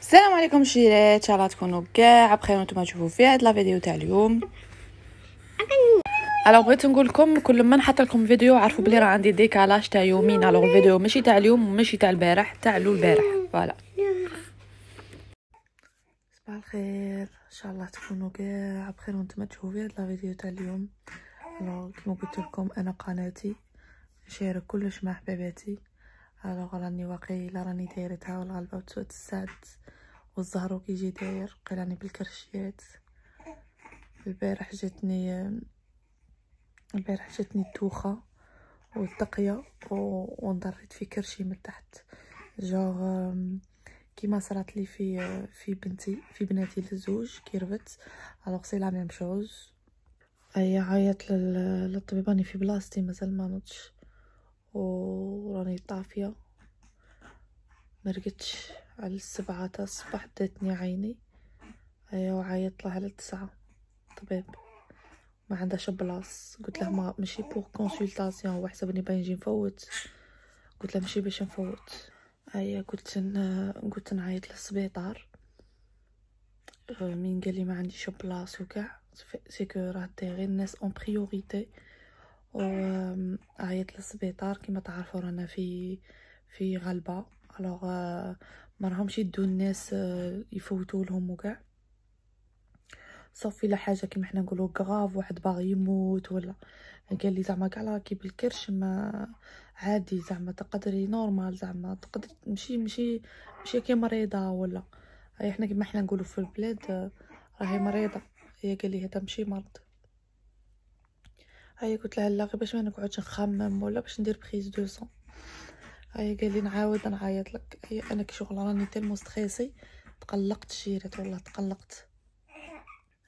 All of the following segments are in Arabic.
السلام عليكم شيرات ان شاء الله تكونوا كاع بخير وأنتم تشوفوا في هاد la vidéo تاع اليوم alors بغيت نقول لكم كل ما نحط لكم فيديو عرفوا بلي راه عندي décalage تاع يومين alors الفيديو ماشي تاع اليوم وماشي تاع البارح تاع ول البارح voilà صباح الخير ان شاء الله تكونوا كاع بخير وأنتم تشوفوا في هاد la vidéo تاع اليوم alors كيما قلت لكم أنا قناتي نشارك كلش مع حباباتي الوغ راني واقيلا راني دايرتها والغلبه وتسوت الساد والزهرو كيجي داير قيلاني بالكرشيات. البارح جاتني البارح جاتني الدوخه والتقية وانضريت في كرشي من تحت. جوغ كيما صرات لي في في بنتي في بناتي للزوج كيرفت الوغ سي لا ميم شوز. هيا عيط للطبيب راني في بلاصتي مازال ما نضش وراني طافية. مرقتش على السبعة تاع الصباح داتني عيني. هيا وعيط له على التسعة طبيب. ما عندهاش place. قلت له ما ماشي pour consultation هو حسبني باين نجي نفوت. قلت له ماشي باش نفوت. هيا قلت ن... قلت نعيط للسبيطار. مين قال لي ما عنديش place وكاع. c'est que راه غير الناس en priorité و عيط للسبيطار كما تعرفوا رانا في في غلبة. alors ما راهمش يدو الناس يفوتوا لهم وكاع. صافي لا حاجة كيما حنا نقولوا grave واحد باغي يموت ولا. قال لي زعما كاع راكي بالكرش ما عادي زعما تقدري normal زعما تقدر ماشي ماشي ماشي كي مريضة ولا. هي حنا كيما حنا نقولوا في البلاد راهي مريضة. هي قال لي هذا ماشي مرض. هيا قلت لها لا غير باش ما نقعدش نخمم ولا باش ندير prise de sang هيا قال لي نعاود نعيط لك. هيا أنا كي شغل راني tellement stressée تقلقت شيرت والله تقلقت.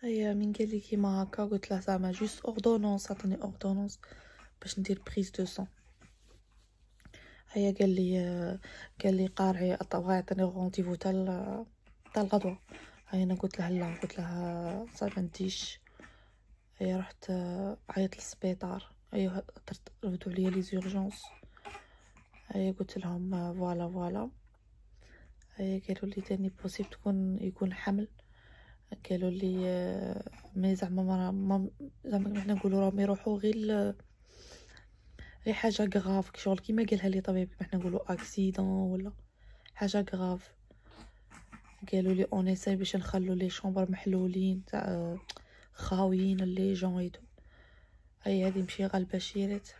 هيا من قال لي كيما هكا قلت له زعما juste ordonnance عطاني ordonnance باش ندير prise de sang هيا قال لي قال لي قارعي بغا يعطيني rendez-vous تاع تاع الغدوة. هيا أنا قلت له لا قلت له صافي نديش هيا رحت عيط للسبيطار. هيا ردوا عليا les urgences هيا قلت لهم voilà voilà. هيا قالوا لي تاني possible تكون يكون حمل. قالوا لي mais زعما ما زعما حنا نقولوا راهم يروحوا غير غير حاجة grave. شغل كيما قالها لي طبيب حنا نقولوا accident ولا حاجة grave. قالوا لي اون باش نخلو les chambres محلولين تاع خاويين les gens يدو. أي هذه مشي غالبه شيرت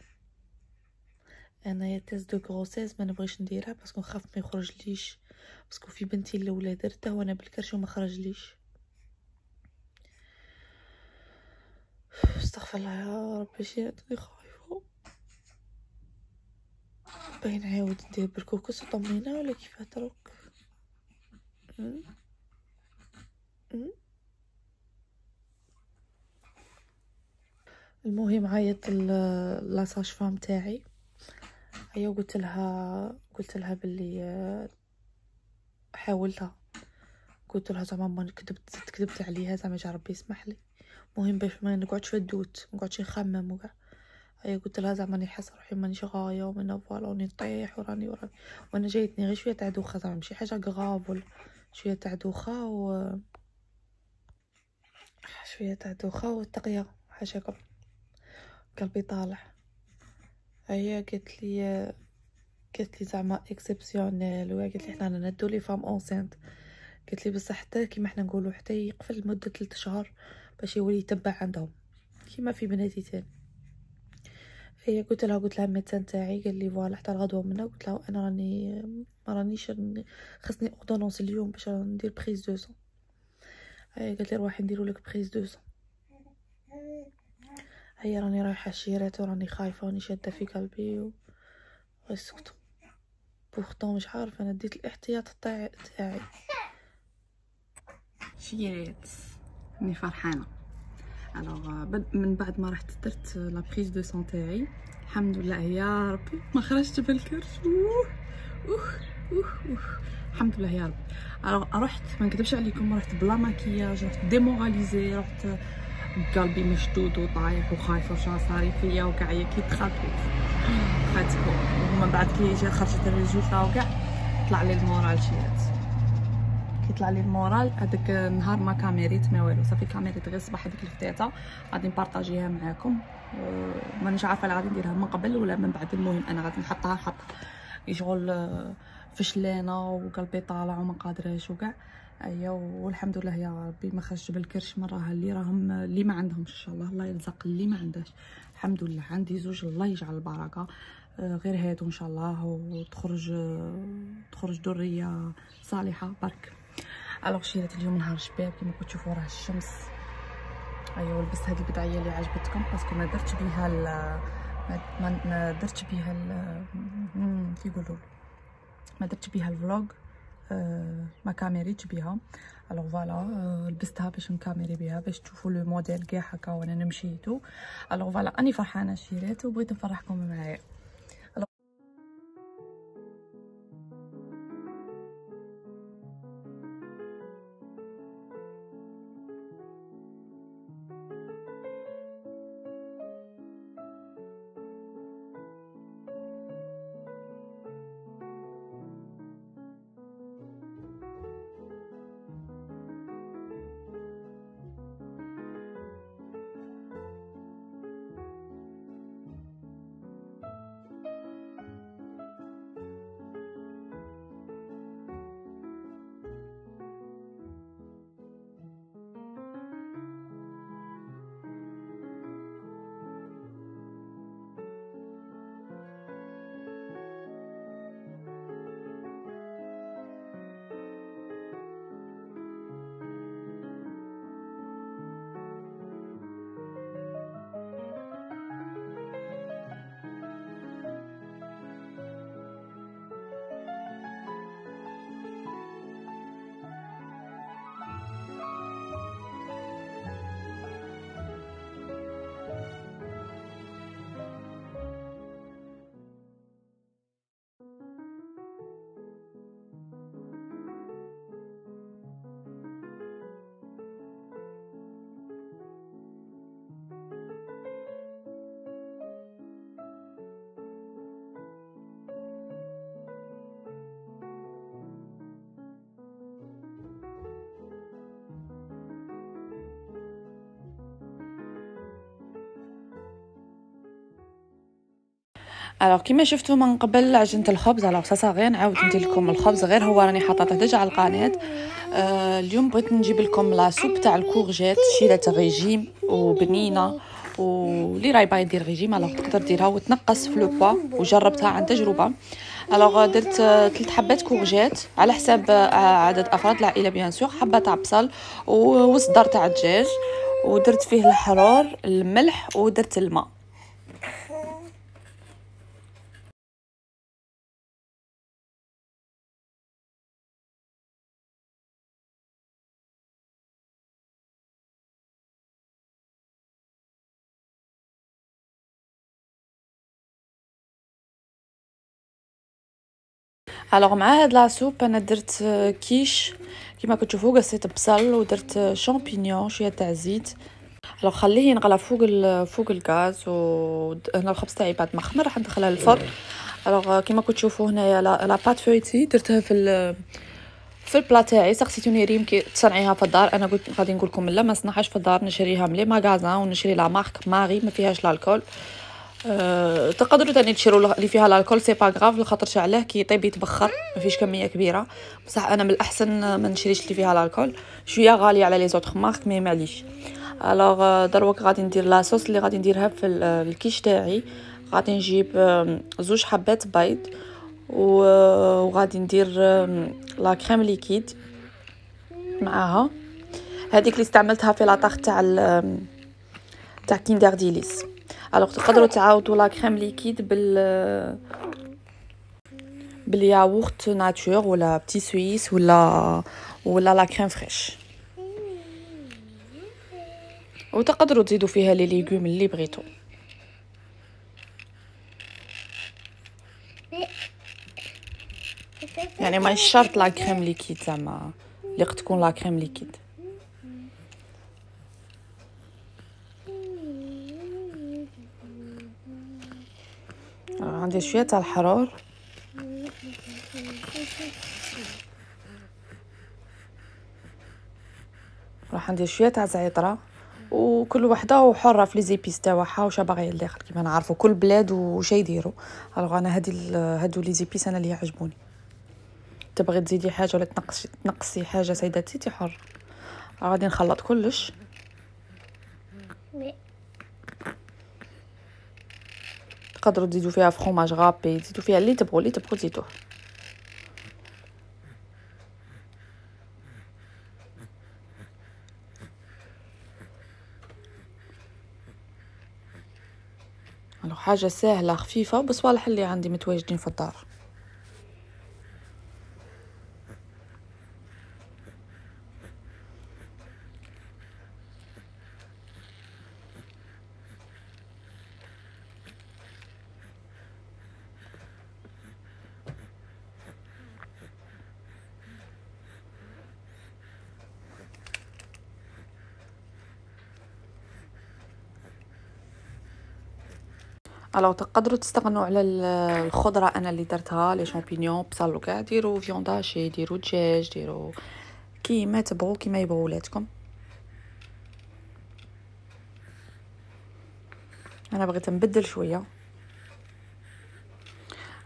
انايا test de grossesse ما نبغيش نديرها parce que نخاف ما يخرجليش parce que في بنتي الاولى درتها وأنا بالكرش وما خرجليش استغفر الله يا ربي شيرت خايفة. باين نعاود ندير بالكوكس وطمينة ولا كيف أترك؟ المهم عيط la sage-femme تاعي. هيا قلت لها قلت لها باللي حاولتها. قلت لها زعما ما كذبت كذبت عليها زعما جا ربي يسمح لي. مهم باش ما نقعدش le doute ما نقعدش نخمم وكاع. هيا قلت لها زعما راني حاسة روحي مانيش غاية ومن voilà راني نطيح وراني وراني. وأنا جايتني غير شوية تاع دوخة زعما ماشي حاجة grave ولا شوية تاع دوخة و شوية تاع دوخة والتقيه هكا. قلبي طالع هي قالت لي قالت لي زعما exceptionnel وقالت لي حنا ندو les femmes enceintes قالت لي بصح حتى كيما حنا نقولوا حتى يقفل لمدة 3 شهور باش يولي يتبع عندهم. كيما في بناتي تاني. هي قلت لها قلت لها ال médecin تاعي قال لي voilà حتى الغدوة منا قلت لها أنا راني ما رانيش خصني ordonnance اليوم باش ندير prise de sang هي قالت لي روحي نديرو لك prise de sang هيا راني رايحة شيرات وراني خايفة وراني شادة في قلبي و surtout pourtant مش عارفة أنا ديت الاحتياط تاعي تاعي شيرات راني فرحانة. alors من بعد ما رحت درت la prise de sang تاعي الحمد لله يا ربي ما خرجت بالكرش أوه أوه أوه. الحمد لله يا alors رحت ما نكذبش عليكم رحت بلا ماكياج رحت démoralisée رحت قلبي مشدود وطايح وخايفه وشا صاري فيا وكاع كي دخلت خاتكو ومن بعد كي جا خرجت ال résultat وكاع طلع لي ال moral شيرات كيطلع لي ال moral هذاك النهار ما كاميريت ما والو. صافي كاميريت غير الصباح هذيك الفتاته غادي نبارطاجيها معاكم. مانيش عارفة لا غادي نديرها من قبل ولا من بعد. المهم أنا غادي نحطها نحط شغل آه، فشلانة وقلبي طالع وما قادراش وكاع ايا والحمد لله يا ربي. ما خرجت بالكرش مرة اللي راهم اللي ما عندهمش إن شاء الله. الله يرزق اللي ما عندهش. الحمد لله. عندي زوج الله يجعل البركة. آه، غير هادو إن شاء الله. وتخرج تخرج ذرية صالحة. برك. alors شريت اليوم نهار شباب. كما كنتو تشوفوا راه الشمس. ايوا لبست هذه البدعيه اللي عجبتكم. parce que ما درتش بها ما درتش بها كيقولوا ما درتش بها ال vlog. أه ما كاميريتش بها alors voilà لبستها باش نكاميري بها باش تشوفوا le modèle كاع هكا وأنا نمشيتو الوغ فوالا أني فرحانة شريت وبغيت نفرحكم معايا. alors كيما شفتوا من قبل عجينه الخبز الوغ سا غير نعاود ندير لكم الخبز غير هو راني حاطته déjà على القناة. آه اليوم بغيت نجيب لكم la soupe تاع ال courgette شيرات régime وبنينة واللي راهي باغي دير régime alors تقدر ديرها وتنقص في le poids وجربتها عن تجربة. alors درت ثلاث حبات courgettes على حساب عدد أفراد العائله bien sûr حبة تاع بصل وصدر تاع الدجاج. ودرت فيه الحرور الملح ودرت الماء. alors مع هاد la soupe أنا درت كيش كيما كتشوفوا قصيت بصل ودرت champignons شوية تاع زيت alors خليه ينغلى فوق فوق الغاز هنا الخبز تاعي بعد ما خمر راح ندخلها للفرن. alors كيما كتشوفوا هنايا la pâte feuilletée درتها في في ال plat تاعي. سقسيتوني ريم كي تصنعيها في الدار أنا قلت غادي نقول لكم لا ما نصنعهاش في الدار نشريها من les magasins ونشري la marque ماري ما فيهاش l'alcool أه تقدروا تاني تشروا اللي فيها l'alcool c'est pas grave لخاطر علاه كي يطيب يتبخر ما فيش كمية كبيرة. بصح أنا من الأحسن ما نشريش اللي فيها l'alcool شوية غالية على les autres marques mais معليش alors دروك غادي ندير la sauce اللي غادي نديرها في الكيش تاعي. غادي نجيب زوج حبات بيض وغادي ندير la crème liquide معاها. هذيك اللي استعملتها في la tarte تاع تاع Kinder Délice alors تقدروا تعاودوا la crème liquide بال بال yaourt nature ولا petit suisse ولا ولا la crème fraîche. وتقدروا تزيدوا فيها les légumes اللي بغيتو. يعني ما شرط la crème liquide زعما اللي تكون la crème liquide. عندي شوية تاع الحرور راح ندير شوية تاع زعتره وكل وحدة وحرة في les épices تاعها واش باغي الداخل كيما نعرفوا كل بلاد وش يديروا alors أنا هادي هادو les épices أنا اللي يعجبوني. تبغي تزيدي حاجة ولا تنقصي تنقصي حاجة c'est-à-dire تي حر. غادي نخلط كلش. تقدروا تزيدوا فيها فخوماج غابي تزيدوا فيها اللي تبغوا اللي تبغوا تزيدوه. حاجة سهلة خفيفة وبصوالح اللي عندي متواجدين في الدار. alors تقدروا تستغنوا على الخضرة أنا اللي درتها les champignons بصل وكاع ديروا viande hachée ديروا دجاج ديروا كيما تبغوا كيما يبغوا ولادكم. أنا بغيت نبدل شوية.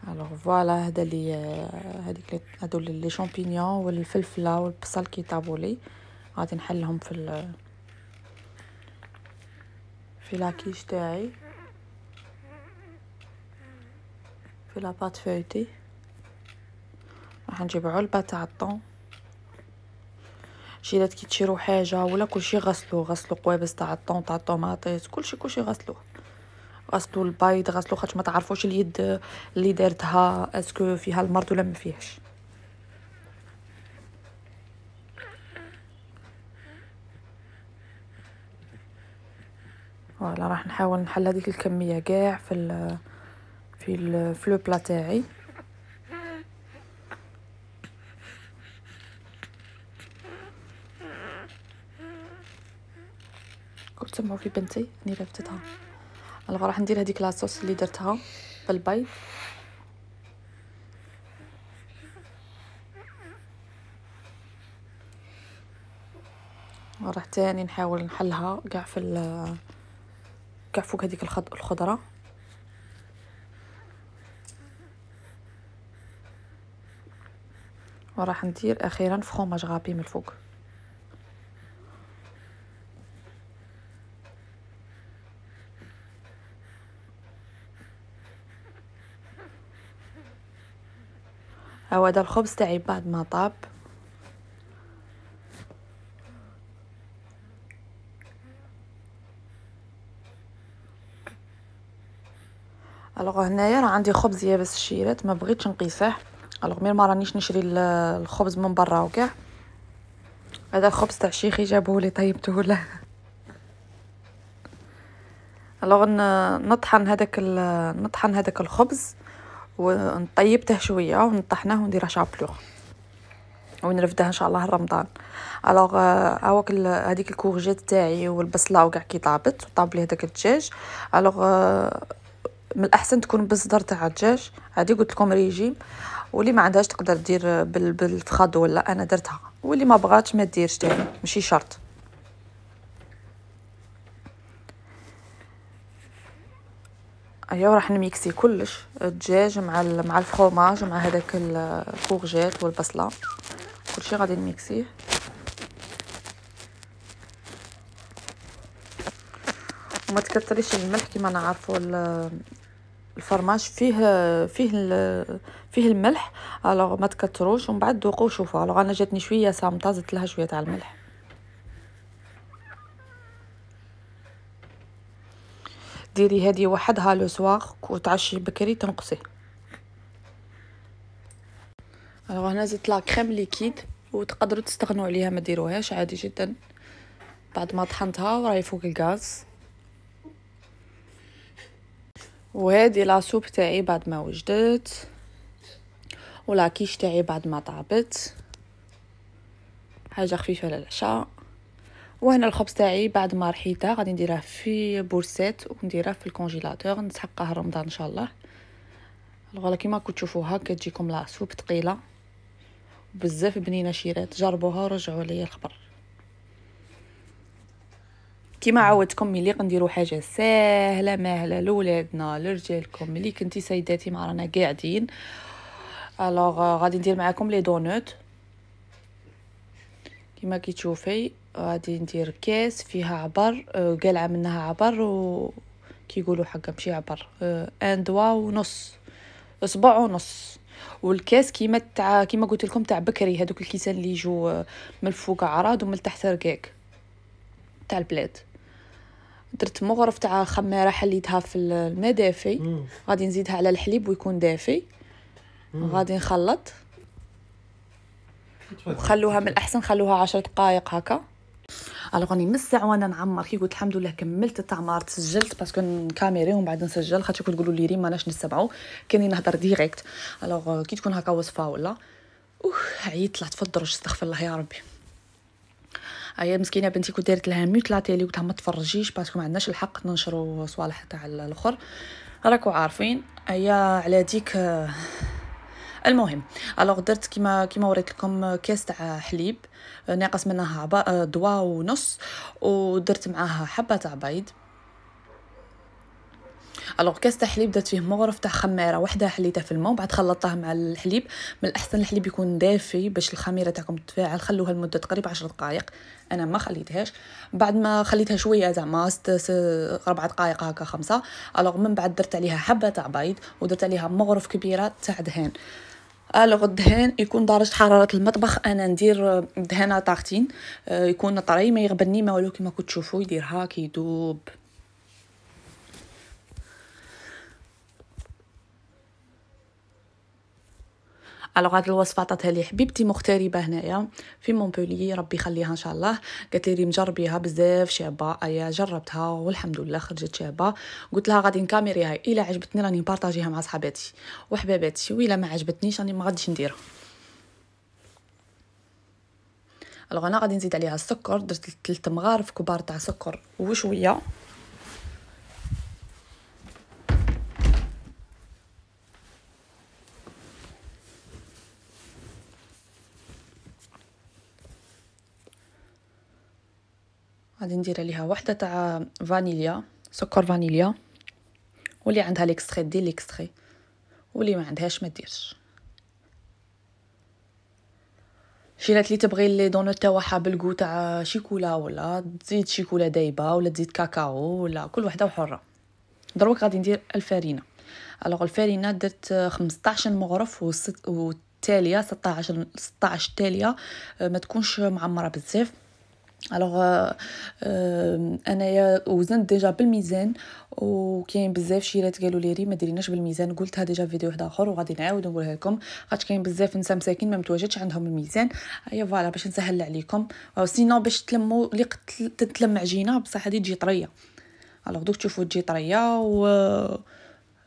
alors voilà هذا لي هذيك هادو les champignons والفلفلة والبصل كي طابوا لي. غادي نحطهم في في la quiche تاعي. في la pâte feuilletée راح نجيب علبة تاع ال thon. شيرات كي تشرو حاجة ولا كلشي غسلوه غسلو قوابس تاع ال thon تاع الطوماطيس كلشي كلشي غسلوه. غسلو البيض غسلو خاطش ما تعرفوش اليد اللي دارتها est-ce que فيها المرض ولا ما فيهاش voilà راح نحاول نحل هذيك الكمية كاع في في في le plat تاعي كنت في بنتي؟ راني رفدتها alors راح ندير هذيك la sauce اللي درتها بالبيض. وراح تاني نحاول نحلها كاع في كاع فوق هذيك الخضرة. وراح ندير أخيرا فخوماج غابي من الفوق. هذا الخبز تاعي بعد ما طاب. alors هنايا راه عندي خبز يابس الشيرات ما بغيتش نقيسه. alors ما رانيش نشري الخبز من برا وكاع هذا الخبز تاع شيخي جابوه لي طيبته له alors نطحن هذاك نطحن هذاك الخبز ونطيبته شوية ونطحناه ونديره chapelure ونرفده إن شاء الله رمضان. alors هاوك هذيك ال courgette تاعي والبصلة وكاع كي طابت وطاب لي هذاك الدجاج. alors من الأحسن تكون بصدر تاع الدجاج. هذه قلت لكم ريجيم. واللي ما عندهاش تقدر دير بالفخاد ولا أنا درتها. واللي ما بغاتش ما ديرش تاني. ماشي شرط. ايوا راح نميكسي كلش. الدجاج مع مع ال fromage مع هذاك ال courgette والبصلة. كلشي غادي نميكسيه. وما تكثريش الملح كما نعرفوا الفرماج فيه فيه فيه الملح alors ما تكثروش ومن بعد ذوقوا وشوفوا alors أنا جاتني شوية صامته زدت لها شوية تاع الملح. ديري هذه وحدها le soir وتعشي بكري تنقصي. alors هنا زدت la crème liquide وتقدروا تستغنوا عليها ما ديروهاش عادي جدا. بعد ما طحنتها وراهي فوق الغاز. وهذه la soupe تاعي بعد ما وجدت و la quiche تاعي بعد ما طابت. حاجة خفيفة للعشاء وهنا الخبز تاعي بعد ما رحيته غادي نديره في بورسيت ونديره في ال congélateur. نسحقه رمضان إن شاء الله. الغلا كيما كنتو تشوفوها كتجيكم la soupe ثقيلة. بزاف بنينة شيرات. جربوها ورجعوا لي الخبر. كيما عودتكم ملي غنديروا حاجة ساهله ماهله لولادنا لرجالكم ملي كنتي سيداتي ما رانا قاعدين. الوغ غادي ندير معاكم لي دونوت. كيما كتشوفي غادي ندير كاس فيها عبر قالعه منها عبر و كيقولوا حقا ماشي عبر ان دوا ونص اصبع ونص والكاس كيما تاع كيما قلت لكم تاع بكري هذوك الكيسان اللي يجوا من الفوق عراض ومن تحت رقاق تاع البلاد. درت مغرف تاع خميرة حليتها في الماء دافي غادي نزيدها على الحليب ويكون دافي. غادي نخلط. وخلوها من الأحسن خلوها عشر دقائق هكا. alors راني من الساعة وأنا نعمر. كي قلت الحمد لله كملت التعمار سجلت parce que نكاميري ومن بعد نسجل. خاطر كنت تقولوا لي ريم ماناش نسمعوا كاني نهضر direct. alors كي تكون هكا وصفة ولا؟ أوه عييت طلعت في الدرج أستغفر الله يا ربي. هي مسكينة بنتي كنت دارت لها mute la télé قلت لها ما تفرجيش parce que ما عندناش الحق ننشروا صوالح تاع الأخر. راكو عارفين هي على ديك المهم. alors درت كيما كيما وريت لكم كاس تاع حليب ناقص منها دوا ونص ودرت معاها حبة تاع بيض alors كاس تاع حليب درت فيه مغرف تاع خميره وحده حليتها في الماء وبعد خلطتها مع الحليب من الاحسن الحليب يكون دافي باش الخميره تاعكم تتفاعل خلوها لمده تقريبا عشر دقائق أنا ما خليتهاش بعد ما خليتها شوية زعما ربع دقائق هكا خمسة alors من بعد درت عليها حبه تاع بيض ودرت عليها مغرف كبيره تاع دهان alors الدهان يكون درجه حراره المطبخ أنا ندير دهان tartine يكون طري ما يغبني ما والو كيما كنتو تشوفوا يدير هاك يدوب alors هاد الوصفة عطاتها لي حبيبتي مغتربة هنايا في مونبولي ربي يخليها إن شاء الله. قالت لي ريم جربيها بزاف شابة أيا جربتها والحمد لله خرجت شابة. قلت لها غادي نكاميريها إلا عجبتني راني نبارطاجيها مع صحاباتي وحباباتي وإلا ما عجبتنيش راني ما غاديش نديرها. alors أنا غادي نزيد عليها السكر درت 3 مغارف كبار تاع سكر وشوية. غادي ندير عليها وحده تاع فانيليا سكر فانيليا. واللي عندها l'extrait دير l'extrait واللي ما عندهاش ما ديرش. شيرات اللي تبغي les donuts تاعها بال goût تاع شيكولا ولا تزيد شيكولا دايبة ولا تزيد كاكاو ولا كل وحدة وحرة. دروك غادي ندير الفارينة. alors الفارينة درت 15 مغرف والتاليه 16 16 تالية ما تكونش معمرة بزاف. alors انايا وزنت déjà بالميزان وكاين بزاف شيرات قالوا لي ريم ما ديريناش بالميزان. قلتها déjà في فيديو واحد آخر وغادي نعاود نقولها لكم. خاطر كاين بزاف نساء مساكين ما متواجدش عندهم الميزان. هيا voilà باش نسهل عليكم. sinon باش تلموا اللي تتلم عجينه بصح هذه تجي طرية. alors دوك تشوفوا تجي طرية و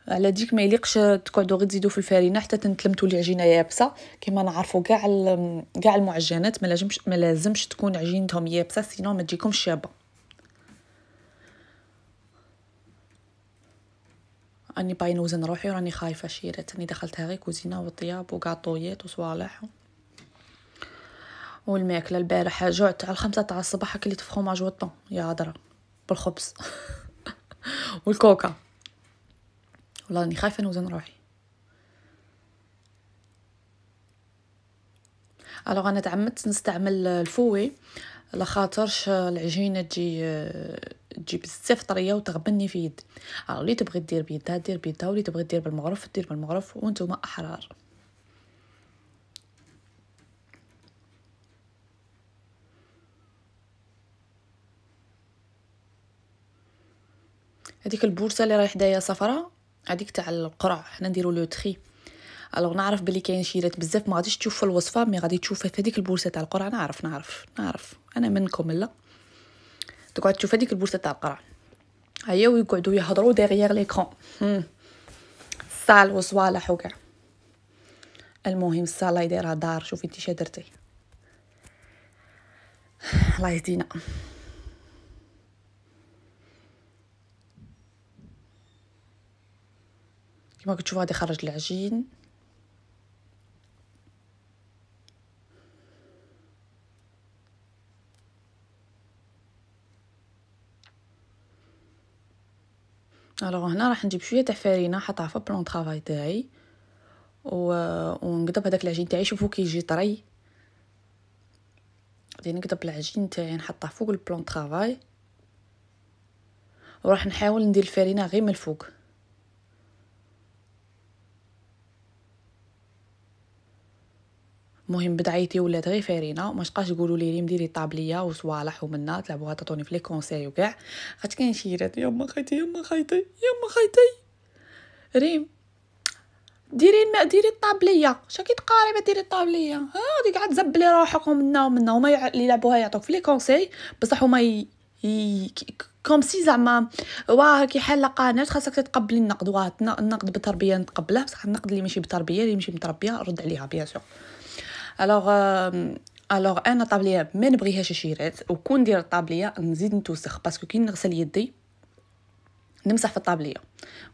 على ديك ما يليقش تقعدوا غير تزيدوا في الفارينه حتى تنتلمتوا العجينه يابسة. كما نعرفوا كاع كاع المعجنات ما لازمش ما لازمش تكون عجينتهم يابسة sinon ما تجيكمش شابة. أني باين نوزن روحي وراني خايفة شيرات. أني دخلتها غير كوزينة وطياب وكاطويات وصوالح. والماكلة البارح جعت على الخمسة تاع الصباح كليت fromage و thon يا هضره بالخبز. والكوكا. والله راني خايفة نوزن روحي. alors أنا تعمدت نستعمل ال fouet لخاطرش العجينة تجي تجي بزاف طرية وتغبني في يد alors اللي تبغي دير بيدها دير بيدها واللي تبغي دير بالمغرف دير بالمغرف وأنتم أحرار. هذيك البورصة اللي راهي حدايا صفراء هذيك تاع القرع حنا نديرو le tri. alors نعرف بلي كاين شيرات بزاف ما غاديش تشوف في الوصفة mais غادي تشوفها في هذيك البورصة تاع القرع. نعرف نعرف نعرف. أنا منكم لا. تقعد تشوف هذيك البورصة تاع القرع. هيا ويقعدوا يهضروا derrière l'écran sale وصوالح وكاع. المهم الصالة يديرها دار. شوفي انت شادرتي الله يهدينا. كما كتشوفوا غادي خرج العجين. الوغ هنا راح نجيب شوية تاع فرينه حطها في بلون طرافاي تاعي. و... ونقدب هذاك العجين تاعي شوفوا كي يجي طري. غادي نقدب العجين تاعي نحطه فوق البلون طرافاي وراح نحاول ندير الفرينه غير من الفوق. المهم بدعيتي ولات غير فارينة. وما تبقاش تقولوا لي لي مديري طابلية وصوالح ومنا تلعبوها تعطوني في لي كونساي وكاع خاطر كاين شيرات يما خيتي يما خيتي يما خيتي ريم ديري الماء ديري الطابلية. شاكي تقاري ما ديري الطابلية؟ ها غادي قاعد تزبلي روحك ومنا ومنا هما يلعبوها يعطوك في لي كونساي بصح هما. comme si زعما واه كي حاله قناه خاصك تتقبلي النقد واه النقد بتربية نتقبله. بصح النقد اللي ماشي بتربية اللي ماشي متربية رد عليها bien sûr alors alors أنا tablier ما نبغيهاش شيرات وكون ندير ال tablier نزيد نتوسخ parce que كي نغسل يدي نمسح في ال tablier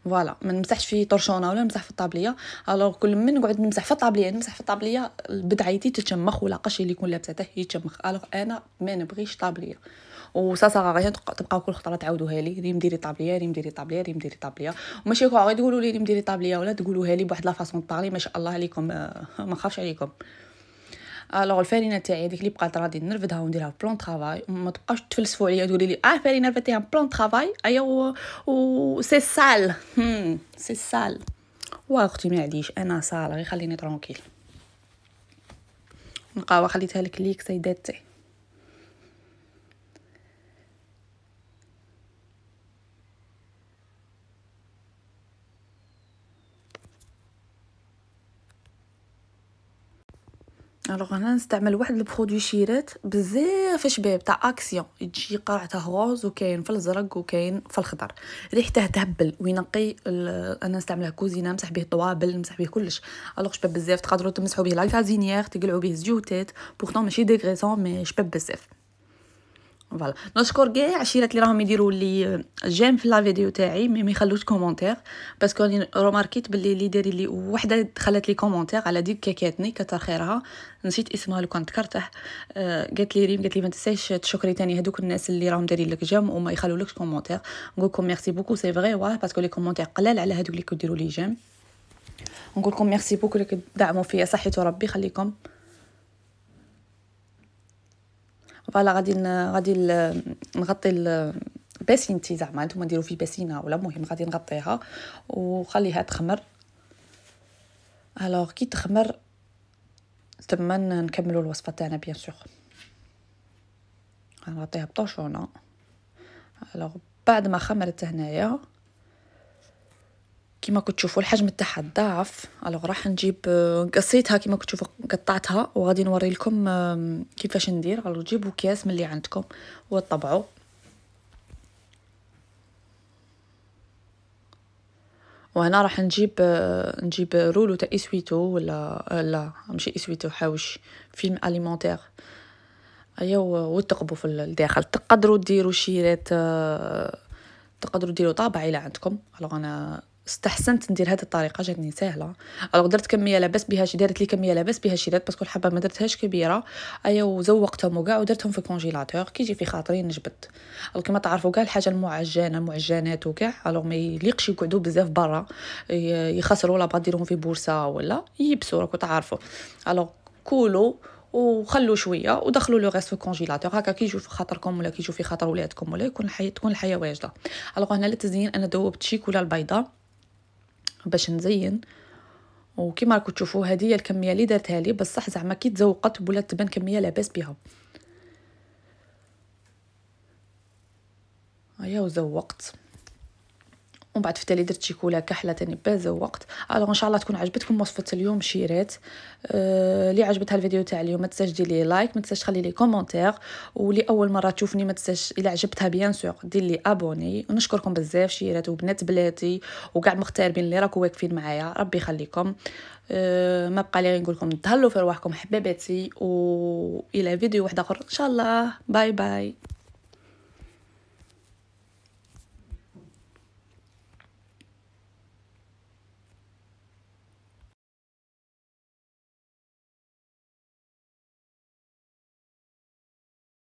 voilà ما نمسحش في طرشونه ولا نمسح في ال tablier alors كل من نقعد نمسح في ال tablier نمسح في ال tablier بدعيتي تتشمخ ولا قش اللي يكون لابسه حتى يتشمخ alors أنا ما نبغيش tablier وسا سا غير تبقاو كل خطره تعاودوها لي ريم ديري tablier ريم ديري tablier ريم ديري tablier وماشي غير تقولوا لي ريم ديري tablier ولا تقولوها لي بواحد la façon طاري ما شاء الله عليكم ما خافش عليكم alors الفارينه تاعي هذيك اللي بقات غادي نرفدها ونديرها plan de travail ما تبقاوش تفلسفوا عليا تقولي لي آه فارينه رفدتيها plan de travail ايا و, و... c'est sale c'est sale وا أختي معليش أنا sale غير خليني tranquille نقاوه خليتها لك ليك سيداتي alors أنا نستعمل واحد ال produit شيرات بزاف شباب تاع اكسيون تجي قرعته rose وكاين في الزرق وكاين في الخضر. ريحته تهبل. وينقي أنا نستعمله كوزينة نمسح به الطوابل نمسح به كلش. alors شباب بزاف تقدروا تمسحوا به la cuisinière تقلعوا به زيوتات pourtant ماشي dégraissant mais شباب بزاف. voilà نشكر كاع شيرات اللي راهم يديروا لي j'aime في la vidéo تاعي mais ما يخلوش commentaire parce que راني روماركيت باللي اللي داري لي وحده خلات لي commentaire على ديك كيكاتني كتر خيرها نسيت اسمها لو كنت كرته آه قالت لي ريم قالت لي ما تنسايش تشكري تاني هذوك الناس اللي راهم دارين لك j'aime وما يخلولكش commentaire نقول لكم merci beaucoup c'est vrai واه parce que les commentaires قلال على هذوك اللي كديروا لي j'aime نقول لكم merci beaucoup اللي كدعموا فيا صحيتو ربي خليكم voilà غادي غادي نغطي باسينتي زعما نتوما ديروا في باسينه ولا مهم غادي نغطيها وخليها تخمر. alors كي تخمر تما نكملوا الوصفة تاعنا bien sûr غنغطيها بطوشونة. alors بعد ما خمرت هنايا كيما كنت تشوفوا الحجم تاعها ضعف. alors راح نجيب قصيتها كيما كنت تشوفوا قطعتها وغادي نوري لكم كيفاش ندير. alors جيبوا كاس من اللي عندكم وطبعوا وهنا راح نجيب نجيب rouleau تاع essuie-tout ولا لا ماشي essuie-tout حوش film alimentaire. أيوا وتقبوا في الداخل. تقدروا ديروا شيرات تقدروا ديروا طابع إلى عندكم. alors أنا استحسنت ندير هذه الطريقة جاتني سهلة. alors درت كمية لاباس بها شي دارت لي كمية لاباس بها شيرات parce que الحبة ما درتهاش كبيرة. أيا وزوقتهم وكاع ودرتهم في ال congélateur كي يجي في خاطري نجبد. كما تعرفوا كاع الحاجة المعجنة المعجنات وكاع alors ما يليقش يقعدوا بزاف برا. يخسروا ولا ديرهم في بورصة ولا يبسوا راكم تعرفوا. alors كولوا وخلوا شوية ودخلوا لو غيس في ال congélateur هكا كي يجوا في خاطركم ولا كي يجوا في خاطر ولادكم ولا يكون الحياة تكون الحياة واجدة. alors هنا للتزيين أنا ذوبت شيكولا البيضاء. باش نزين. وكما راكم تشوفوا هذه هي الكمية اللي درتها لي بصح زعما كي تزوقت ولات تبان كمية لاباس بها هيا وزوقت. ومن بعد في التالي درت شيكولا كحلة تاني باش زوقت alors إن شاء الله تكون عجبتكم وصفة اليوم شيرات. آه، اللي عجبتها الفيديو تاع اليوم ما تنساش دير لي like ما تنساش تخلي لي commentaire. واللي أول مرة تشوفني ما تنساش إلا عجبتها bien sûr دير لي abonné. ونشكركم بزاف شيرات وبنات بلادي وكاع المغتربين اللي راكم واقفين معايا. ربي يخليكم. أه ما بقى لي نقول لكم تهلوا في رواحكم حباباتي. والى فيديو واحد آخر. إن شاء الله. bye bye.